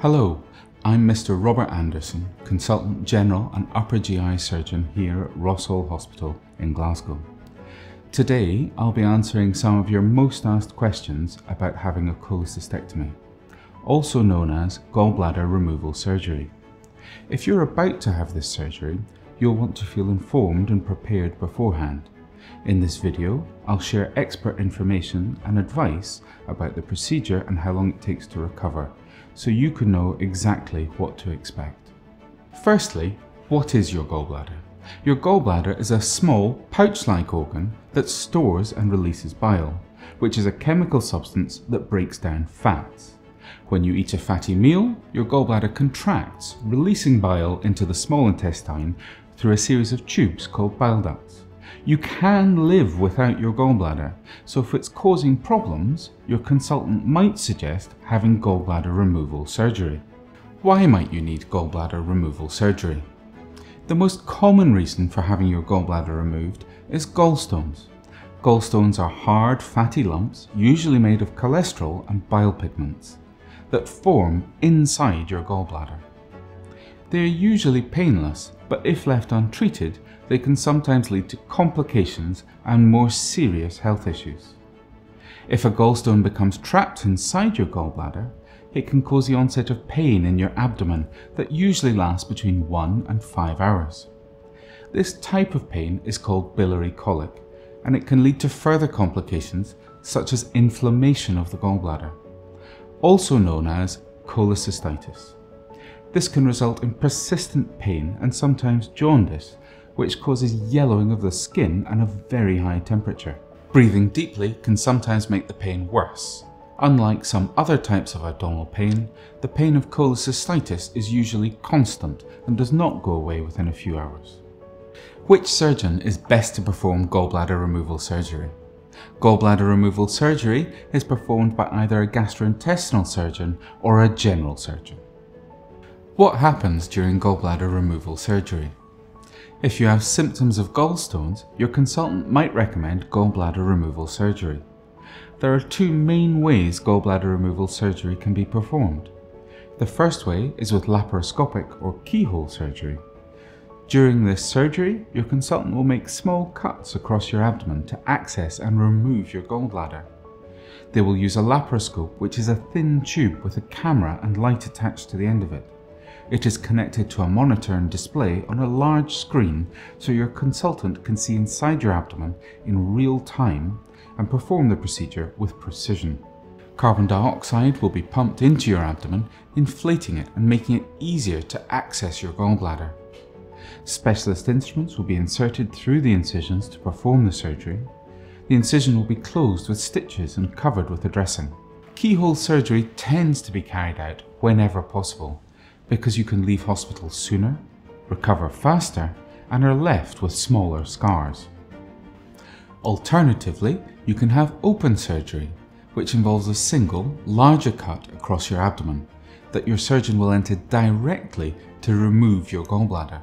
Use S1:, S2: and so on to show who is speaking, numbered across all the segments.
S1: Hello, I'm Mr. Robert Anderson, Consultant General and Upper GI Surgeon here at Ross Hall Hospital in Glasgow. Today I'll be answering some of your most asked questions about having a cholecystectomy, also known as gallbladder removal surgery. If you're about to have this surgery, you'll want to feel informed and prepared beforehand. In this video, I'll share expert information and advice about the procedure and how long it takes to recover, so you can know exactly what to expect. Firstly, what is your gallbladder? Your gallbladder is a small, pouch-like organ that stores and releases bile, which is a chemical substance that breaks down fats. When you eat a fatty meal, your gallbladder contracts, releasing bile into the small intestine through a series of tubes called bile ducts. You can live without your gallbladder, so if it's causing problems, your consultant might suggest having gallbladder removal surgery. Why might you need gallbladder removal surgery? The most common reason for having your gallbladder removed is gallstones. Gallstones are hard, fatty lumps, usually made of cholesterol and bile pigments, that form inside your gallbladder. They are usually painless, but if left untreated, they can sometimes lead to complications and more serious health issues. If a gallstone becomes trapped inside your gallbladder, it can cause the onset of pain in your abdomen that usually lasts between 1 and 5 hours. This type of pain is called biliary colic, and it can lead to further complications such as inflammation of the gallbladder, also known as cholecystitis. This can result in persistent pain and sometimes jaundice, which causes yellowing of the skin and a very high temperature. Breathing deeply can sometimes make the pain worse. Unlike some other types of abdominal pain, the pain of cholecystitis is usually constant and does not go away within a few hours. Which surgeon is best to perform gallbladder removal surgery? Gallbladder removal surgery is performed by either a gastrointestinal surgeon or a general surgeon. What happens during gallbladder removal surgery? If you have symptoms of gallstones, your consultant might recommend gallbladder removal surgery. There are two main ways gallbladder removal surgery can be performed. The first way is with laparoscopic or keyhole surgery. During this surgery, your consultant will make small cuts across your abdomen to access and remove your gallbladder. They will use a laparoscope, which is a thin tube with a camera and light attached to the end of it. It is connected to a monitor and display on a large screen so your consultant can see inside your abdomen in real time and perform the procedure with precision. Carbon dioxide will be pumped into your abdomen, inflating it and making it easier to access your gallbladder. Specialist instruments will be inserted through the incisions to perform the surgery. The incision will be closed with stitches and covered with a dressing. Keyhole surgery tends to be carried out whenever possible because you can leave hospital sooner, recover faster, and are left with smaller scars. Alternatively, you can have open surgery, which involves a single, larger cut across your abdomen that your surgeon will enter directly to remove your gallbladder.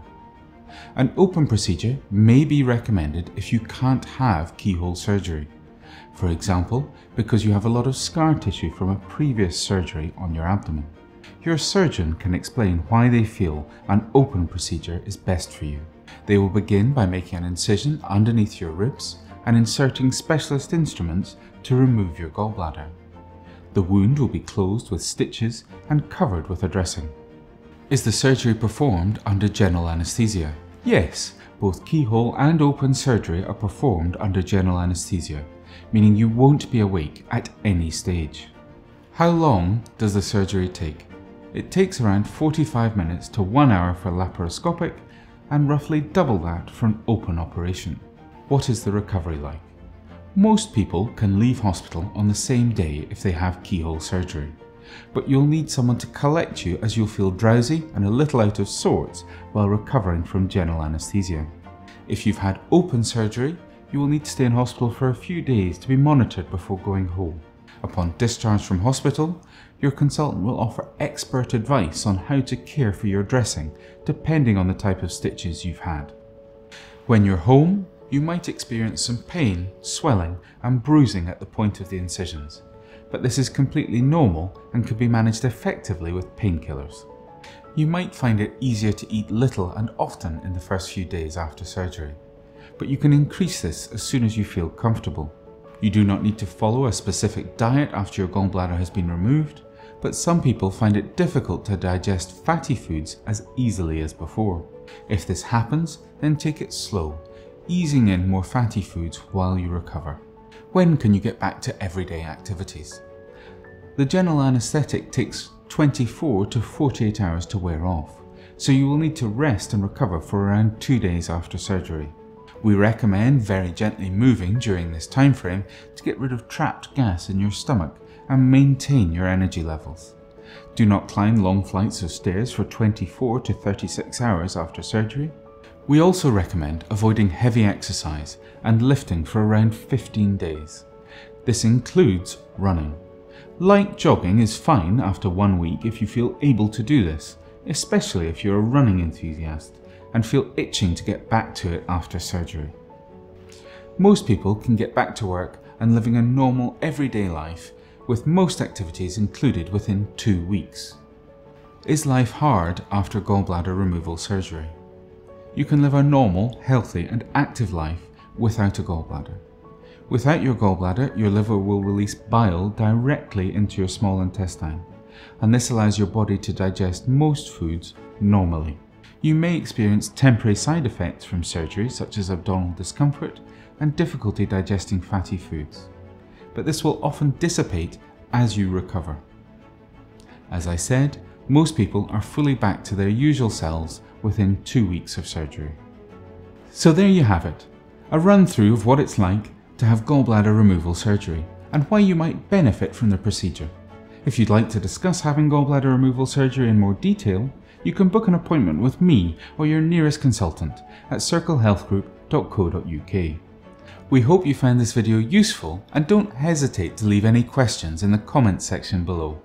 S1: An open procedure may be recommended if you can't have keyhole surgery. For example, because you have a lot of scar tissue from a previous surgery on your abdomen. Your surgeon can explain why they feel an open procedure is best for you. They will begin by making an incision underneath your ribs and inserting specialist instruments to remove your gallbladder. The wound will be closed with stitches and covered with a dressing. Is the surgery performed under general anaesthesia? Yes, both keyhole and open surgery are performed under general anaesthesia, meaning you won't be awake at any stage. How long does the surgery take? It takes around 45 minutes to 1 hour for laparoscopic and roughly double that for an open operation. What is the recovery like? Most people can leave hospital on the same day if they have keyhole surgery, but you'll need someone to collect you as you'll feel drowsy and a little out of sorts while recovering from general anaesthesia. If you've had open surgery, you will need to stay in hospital for a few days to be monitored before going home. Upon discharge from hospital, your consultant will offer expert advice on how to care for your dressing, depending on the type of stitches you've had. When you're home, you might experience some pain, swelling, and bruising at the point of the incisions. but this is completely normal and can be managed effectively with painkillers. You might find it easier to eat little and often in the first few days after surgery, but you can increase this as soon as you feel comfortable. You do not need to follow a specific diet after your gallbladder has been removed, but some people find it difficult to digest fatty foods as easily as before. If this happens, then take it slow, easing in more fatty foods while you recover. When can you get back to everyday activities? The general anaesthetic takes 24 to 48 hours to wear off, so you will need to rest and recover for around 2 days after surgery. We recommend very gently moving during this time frame to get rid of trapped gas in your stomach and maintain your energy levels. Do not climb long flights of stairs for 24 to 36 hours after surgery. We also recommend avoiding heavy exercise and lifting for around 15 days. This includes running. Light jogging is fine after one week if you feel able to do this, especially if you're a running enthusiast and feel itching to get back to it after surgery. Most people can get back to work and living a normal everyday life with most activities included within two weeks. Is life hard after gallbladder removal surgery? You can live a normal, healthy and active life without a gallbladder. Without your gallbladder, your liver will release bile directly into your small intestine, and this allows your body to digest most foods normally. You may experience temporary side effects from surgery such as abdominal discomfort and difficulty digesting fatty foods but this will often dissipate as you recover. As I said, most people are fully back to their usual selves within two weeks of surgery. So there you have it, a run through of what it's like to have gallbladder removal surgery and why you might benefit from the procedure. If you'd like to discuss having gallbladder removal surgery in more detail, you can book an appointment with me or your nearest consultant at circlehealthgroup.co.uk. We hope you found this video useful and don't hesitate to leave any questions in the comments section below.